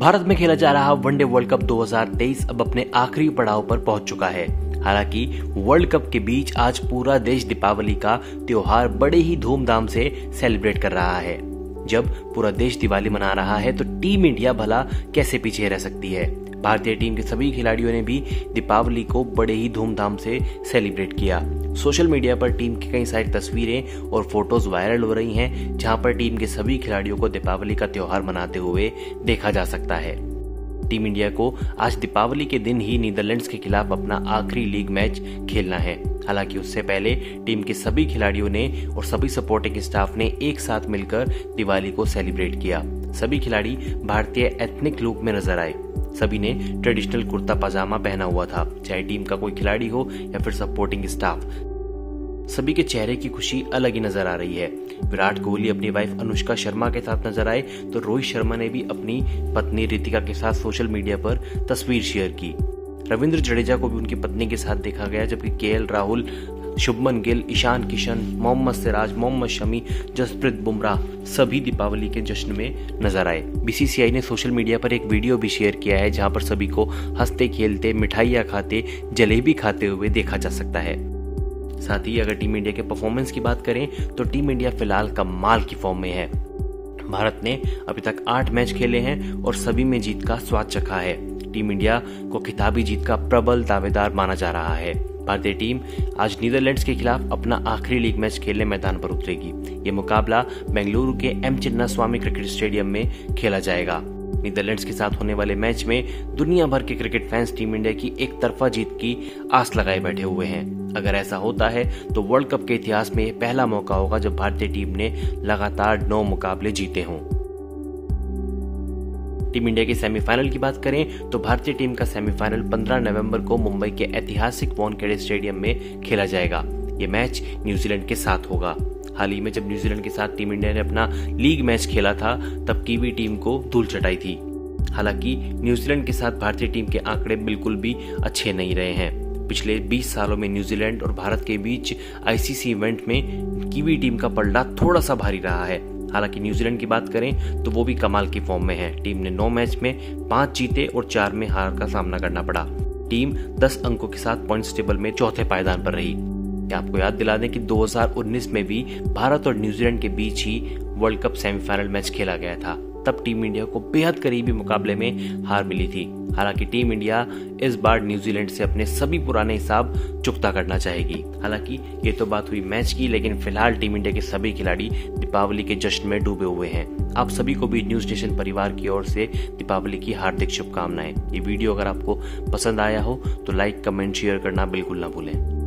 भारत में खेला जा रहा वनडे वर्ल्ड कप 2023 अब अपने आखिरी पड़ाव पर पहुँच चुका है। हालाँकि वर्ल्ड कप के बीच आज पूरा देश दीपावली का त्योहार बड़े ही धूमधाम से सेलिब्रेट कर रहा है। जब पूरा देश दिवाली मना रहा है तो टीम इंडिया भला कैसे पीछे रह सकती है? भारतीय टीम के सभी खिलाड़ियों ने भी दीपावली को बड़े ही धूमधाम से सेलिब्रेट किया। सोशल मीडिया पर टीम की कई सारी तस्वीरें और फ़ोटोज़ वायरल हो रही हैं, जहाँ पर टीम के सभी खिलाड़ियों को दीपावली का त्यौहार मनाते हुए देखा जा सकता है। टीम इंडिया को आज दीपावली के दिन ही नीदरलैंड्स के खिलाफ अपना आखिरी लीग मैच खेलना है। हालाँकि उससे पहले टीम के सभी खिलाड़ियों ने और सभी सपोर्टिंग स्टाफ ने एक साथ मिलकर दिवाली को सेलिब्रेट किया। सभी खिलाड़ी भारतीय एथनिक लुक में नज़र आए। सभी ने ट्रेडिशनल कुर्ता पजामा पहना हुआ था, चाहे टीम का कोई खिलाड़ी हो या फिर सपोर्टिंग स्टाफ सभी के चेहरे की खुशी अलग ही नज़र आ रही है। विराट कोहली अपनी वाइफ अनुष्का शर्मा के साथ नज़र आए तो रोहित शर्मा ने भी अपनी पत्नी रितिका के साथ सोशल मीडिया पर तस्वीर शेयर की। रविंद्र जडेजा को भी उनकी पत्नी के साथ देखा गया, जबकि के राहुल शुभमन गिल, ईशान किशन, मोहम्मद सिराज, मोहम्मद शमी, जसप्रीत बुमराह, सभी दीपावली के जश्न में नज़र आए। बीसीसीआई ने सोशल मीडिया पर एक वीडियो भी शेयर किया है, जहाँ पर सभी को हँसते, खेलते, मिठाइयाँ खाते, जलेबी खाते हुए देखा जा सकता है। साथ ही अगर टीम इंडिया के परफॉर्मेंस की बात करें तो टीम इंडिया फ़िलहाल कमाल की फॉर्म में है। भारत ने अभी तक आठ मैच खेले हैं और सभी में जीत का स्वाद चखा है। टीम इंडिया को खिताबी जीत का प्रबल दावेदार माना जा रहा है। भारतीय टीम आज नीदरलैंड्स के खिलाफ अपना आखिरी लीग मैच खेलने मैदान पर उतरेगी। ये मुकाबला बेंगलुरु के M Chinnaswamy cricket stadium में खेला जाएगा। नीदरलैंड्स के साथ होने वाले मैच में दुनिया भर के क्रिकेट फैंस टीम इंडिया की एक तरफा जीत की आस लगाए बैठे हुए हैं। अगर ऐसा होता है तो वर्ल्ड कप के इतिहास में पहला मौका होगा जब भारतीय टीम ने लगातार नौ मुकाबले जीते हों। टीम इंडिया के सेमीफाइनल की बात करें तो भारतीय टीम का सेमीफाइनल 15 नवंबर को मुंबई के ऐतिहासिक वॉनखेड़े स्टेडियम में खेला जाएगा। ये मैच न्यूजीलैंड के साथ होगा। हाल ही में जब न्यूजीलैंड के साथ टीम इंडिया ने अपना लीग मैच खेला था, तब कीवी टीम को धूल चटाई थी। हालाँकि न्यूजीलैंड के साथ भारतीय टीम के आंकड़े बिल्कुल भी अच्छे नहीं रहे हैं। पिछले 20 सालों में न्यूजीलैंड और भारत के बीच आईसीसी इवेंट में कीवी टीम का पलड़ा थोड़ा सा भारी रहा है। हालाँकि न्यूजीलैंड की बात करें तो वो भी कमाल की फॉर्म में है। टीम ने नौ मैच में पाँच जीते और चार में हार का सामना करना पड़ा। टीम 10 अंकों के साथ पॉइंट्स टेबल में चौथे पायदान पर रही। क्या आपको याद दिला दें कि 2019 में भी भारत और न्यूजीलैंड के बीच ही वर्ल्ड कप सेमीफाइनल मैच खेला गया था। तब टीम इंडिया को बेहद करीबी मुकाबले में हार मिली थी। हालाँकि टीम इंडिया इस बार न्यूजीलैंड से अपने सभी पुराने हिसाब चुकता करना चाहेगी। हालाँकि ये तो बात हुई मैच की, लेकिन फ़िलहाल टीम इंडिया के सभी खिलाड़ी दीपावली के जश्न में डूबे हुए हैं। आप सभी को भी न्यूज़ स्टेशन परिवार की ओर से दीपावली की हार्दिक शुभकामनाएँ। ये वीडियो अगर आपको पसंद आया हो तो लाइक, कमेंट, शेयर करना बिल्कुल ना भूलें।